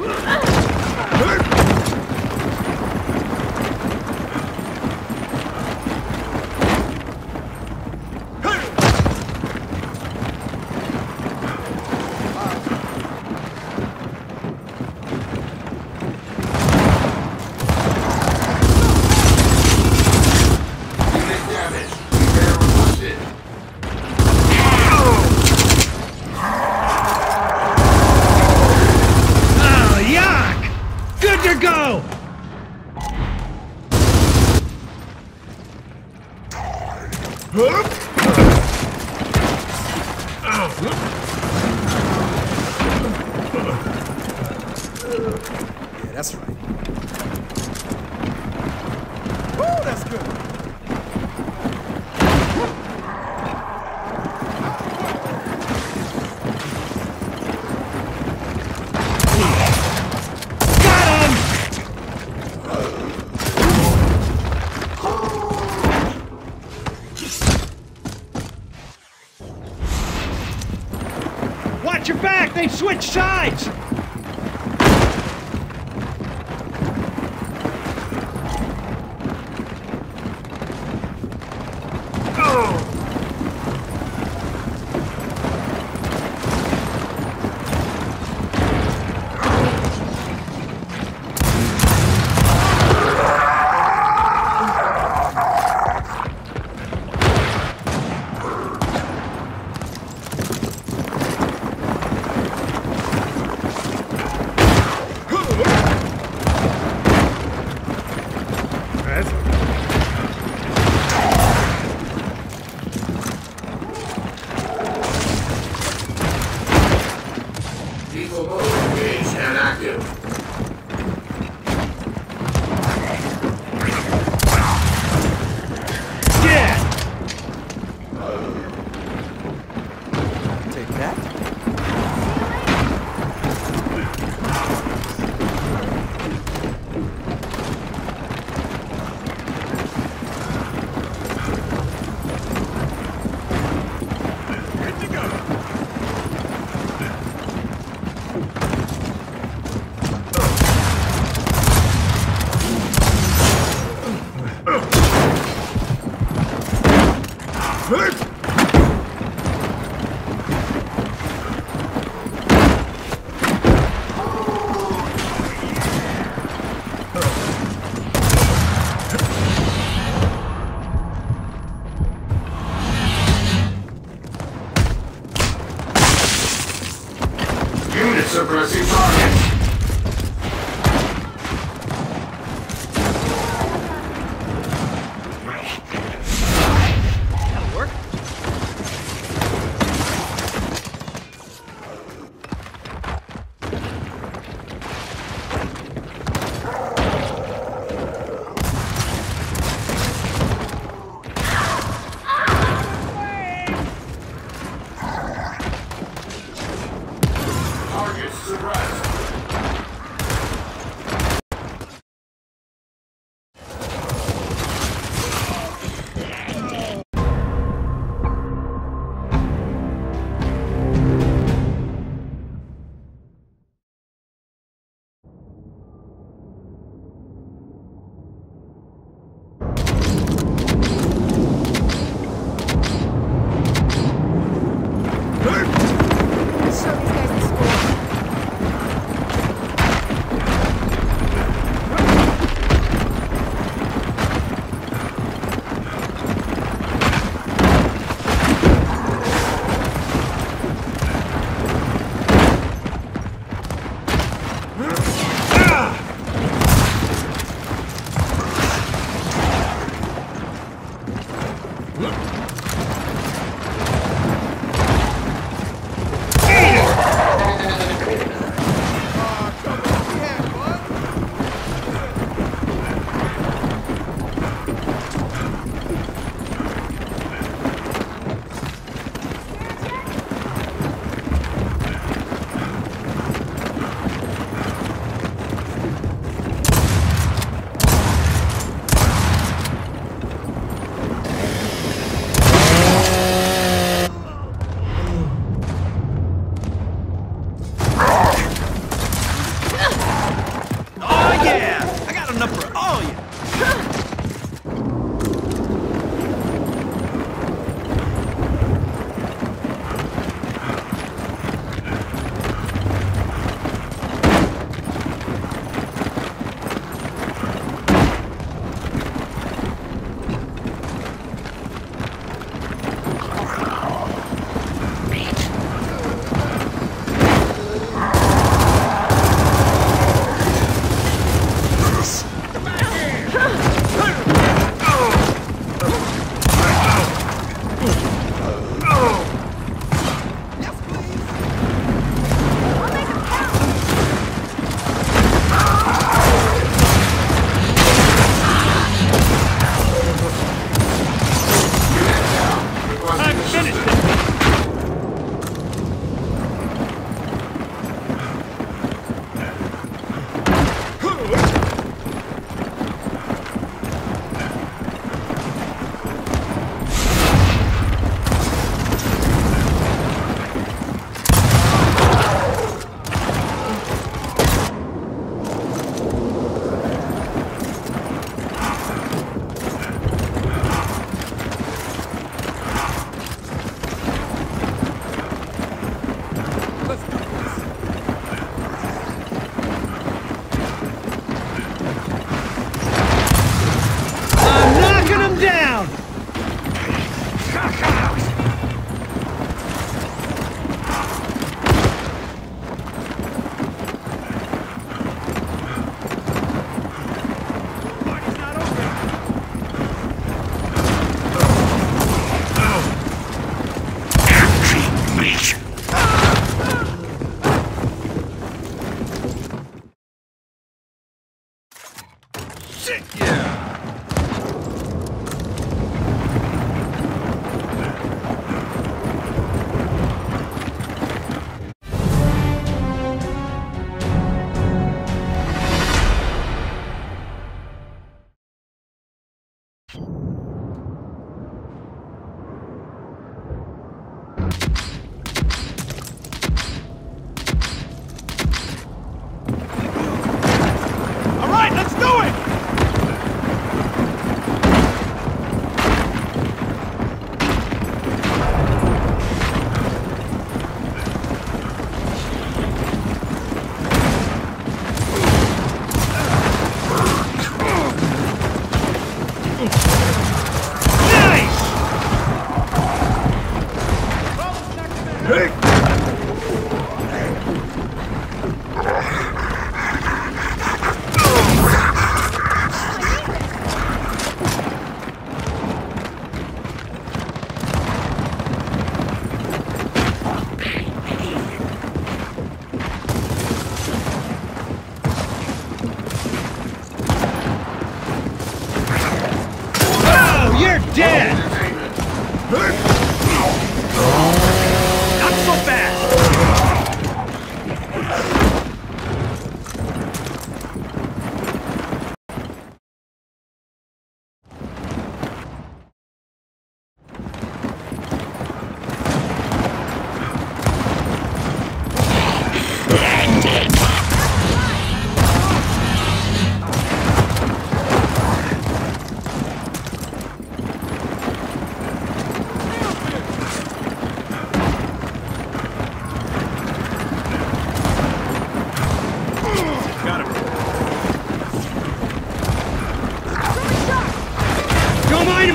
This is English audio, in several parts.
Ah! Yeah, Watch your back! They've switched sides! Take that.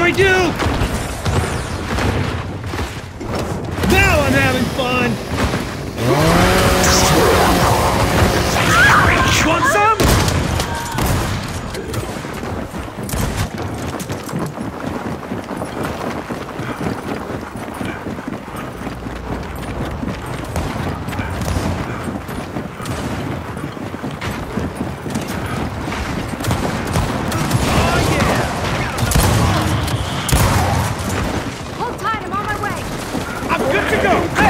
I do? Now I'm having fun! Go!